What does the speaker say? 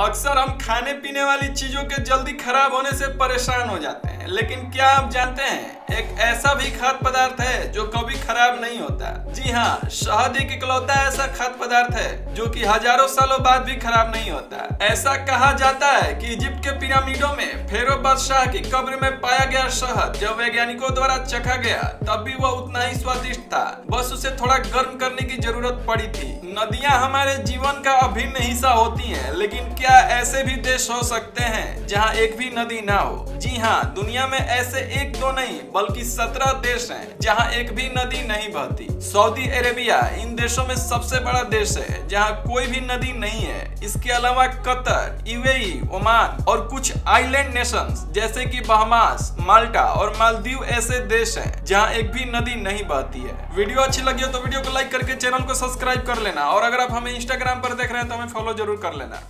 अक्सर हम खाने पीने वाली चीज़ों के जल्दी खराब होने से परेशान हो जाते हैं, लेकिन क्या आप जानते हैं, एक ऐसा भी खाद्य पदार्थ है जो कभी खराब नहीं होता। जी हाँ शहद एक इकलौता ऐसा खाद्य पदार्थ है जो कि हज़ारों सालों बाद भी खराब नहीं होता। ऐसा कहा जाता है कि इजिप्ट के पिरामिडों में फेरो बादशाह की कब्र में पाया गया शहद जब वैज्ञानिकों द्वारा चखा गया, तब भी वह उतना ही स्वादिष्ट था। बस उसे थोड़ा गर्म करने की ज़रूरत पड़ी थी। नदियाँ हमारे जीवन का अभिन्न हिस्सा होती हैं, लेकिन क्या ऐसे भी देश हो सकते हैं जहाँ एक भी नदी ना हो? जी हाँ दुनिया में ऐसे एक दो नहीं, बल्कि सत्रह देश हैं जहाँ एक भी नदी नहीं बहती। सऊदी अरेबिया इन देशों में सबसे बड़ा देश है, जहाँ कोई भी नदी नहीं है। इसके अलावा कतर, यूएई, ओमान और कुछ आइलैंड नेशंस, जैसे कि बहमास, माल्टा और मालदीव ऐसे देश हैं जहाँ एक भी नदी नहीं बहती है। वीडियो अच्छी लगी हो तो वीडियो को लाइक करके चैनल को सब्सक्राइब कर लेना। और अगर आप हमें इंस्टाग्राम पर देख रहे हैं तो हमें फॉलो ज़रूर कर लेना।